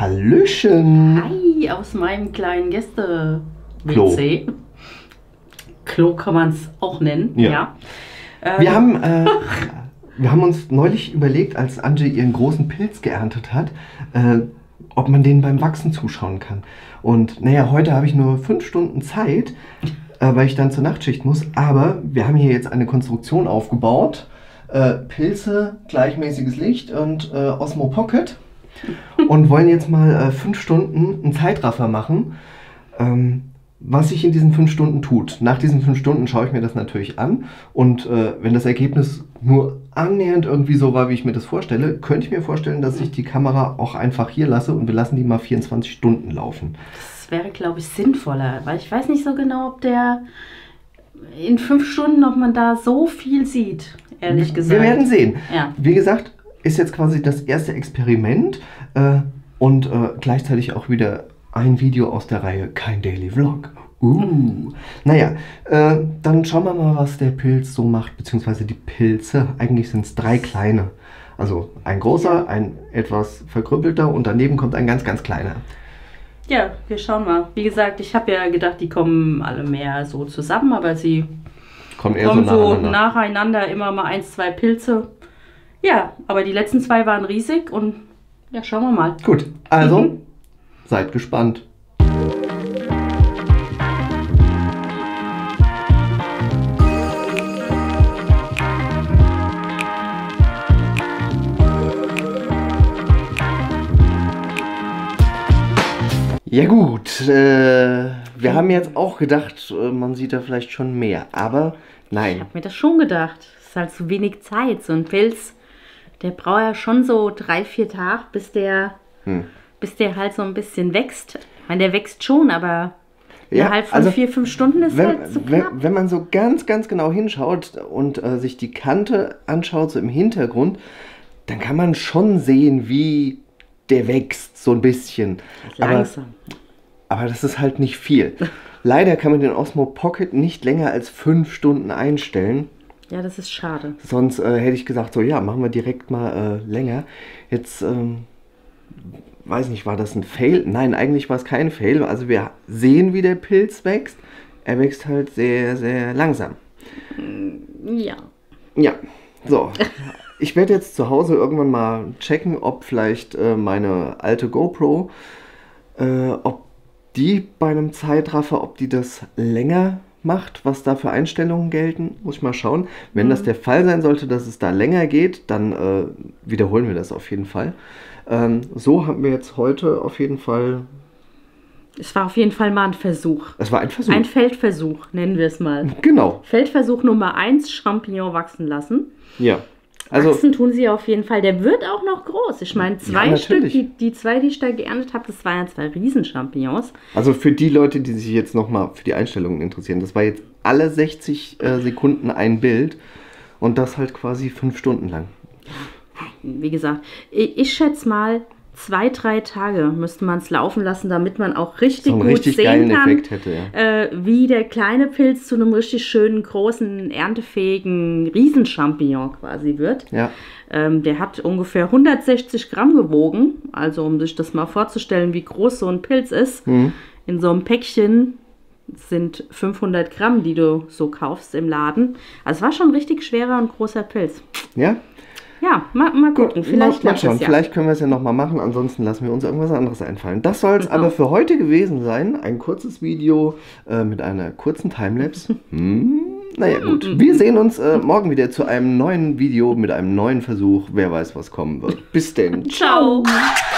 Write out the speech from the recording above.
Hallöchen! Hi, aus meinem kleinen Gäste-WC. Klo. kann man es auch nennen, Ja. ja. Wir Ähm, haben, äh, wir haben uns neulich überlegt, als Angie ihren großen Pilz geerntet hat, äh, ob man den beim Wachsen zuschauen kann. Und naja, heute habe ich nur fünf Stunden Zeit, äh, weil ich dann zur Nachtschicht muss. Aber wir haben hier jetzt eine Konstruktion aufgebaut. Äh, Pilze, gleichmäßiges Licht und äh, Osmo Pocket. Und wollen jetzt mal äh, fünf Stunden einen Zeitraffer machen. Ähm, was sich in diesen fünf Stunden tut. Nach diesen fünf Stunden schaue ich mir das natürlich an und äh, wenn das Ergebnis nur annähernd irgendwie so war, wie ich mir das vorstelle, könnte ich mir vorstellen, dass ich die Kamera auch einfach hier lasse und wir lassen die mal 24 Stunden laufen. das wäre, glaube ich, sinnvoller, weil ich weiß nicht so genau, ob der in fünf Stunden, ob man da so viel sieht, ehrlich gesagt. Wir werden sehen. Ja. Wie gesagt, ist jetzt quasi das erste Experiment äh, und äh, gleichzeitig auch wieder ein Video aus der Reihe Kein Daily Vlog. Uh. Naja, äh, dann schauen wir mal, was der Pilz so macht, beziehungsweise die Pilze. Eigentlich sind es drei kleine. Also ein großer, ein etwas verkrüppelter und daneben kommt ein ganz, ganz kleiner. Ja, wir schauen mal. Wie gesagt, ich habe ja gedacht, die kommen alle mehr so zusammen, aber sie Kommen eher kommen so so nacheinander. nacheinander immer mal eins, zwei Pilze. Ja, aber die letzten zwei waren riesig und ja, schauen wir mal. Gut, also Mhm. seid gespannt. Ja gut, äh, wir haben jetzt auch gedacht, äh, man sieht da vielleicht schon mehr, aber Ich nein. habe mir das schon gedacht. Es ist halt zu wenig Zeit. So ein Pilz, der braucht ja schon so drei, vier Tage, bis der, Hm. bis der halt so ein bisschen wächst. Ich meine, der wächst schon, aber Ja, innerhalb von also vier, fünf Stunden ist wenn, halt zu wenn, knapp. wenn man so ganz, ganz genau hinschaut und äh, sich die Kante anschaut, so im Hintergrund, dann kann man schon sehen, wie der wächst, so ein bisschen. Aber, Langsam. aber das ist halt nicht viel. Leider kann man den Osmo Pocket nicht länger als fünf Stunden einstellen. Ja, das ist schade. Sonst äh, hätte ich gesagt, so ja, machen wir direkt mal äh, länger. Jetzt, ähm, weiß nicht, war das ein Fail? Nein, eigentlich war es kein Fail. Also wir sehen, wie der Pilz wächst. Er wächst halt sehr, sehr langsam. Ja. Ja, so. Ich werde jetzt zu Hause irgendwann mal checken, ob vielleicht äh, meine alte GoPro, äh, ob die bei einem Zeitraffer, ob die das länger macht, was da für Einstellungen gelten. Muss ich mal schauen. Wenn das der Fall sein sollte, dass es da länger geht, dann äh, wiederholen wir das auf jeden Fall. Ähm, so haben wir jetzt heute auf jeden Fall. Es war auf jeden Fall mal ein Versuch. Es war ein Versuch. Ein Feldversuch, nennen wir es mal. genau. Feldversuch Nummer eins, Champignon wachsen lassen. Ja. Also Wachsen tun sie auf jeden Fall. Der wird auch noch groß. Ich meine, zwei Ja, Stück, die, die zwei, die ich da geerntet habe, das waren ja zwei Riesenchampignons. Also für die Leute, die sich jetzt nochmal für die Einstellungen interessieren, das war jetzt alle 60 äh, Sekunden ein Bild und das halt quasi fünf Stunden lang. Wie gesagt, ich, ich schätze mal, zwei, drei Tage müsste man es laufen lassen, damit man auch richtig So gut richtig sehen kann, hätte, ja. äh, wie der kleine Pilz zu einem richtig schönen, großen, erntefähigen Riesenchampignon quasi wird. Ja, Ähm, der hat ungefähr 160 Gramm gewogen. Also um sich das mal vorzustellen, wie groß so ein Pilz ist. Mhm. In so einem Päckchen sind 500 Gramm, die du so kaufst im Laden. Also es war schon ein richtig schwerer und großer Pilz. ja. Ja, mal, mal gucken. Vielleicht mal, mal schauen. es ja. Vielleicht können wir es ja nochmal machen, ansonsten lassen wir uns irgendwas anderes einfallen. Das soll es aber für heute gewesen sein. Ein kurzes Video äh, mit einer kurzen Timelapse. Hm, naja gut, wir sehen uns äh, morgen wieder zu einem neuen Video mit einem neuen Versuch. Wer weiß, was kommen wird. Bis denn. Ciao. Ciao.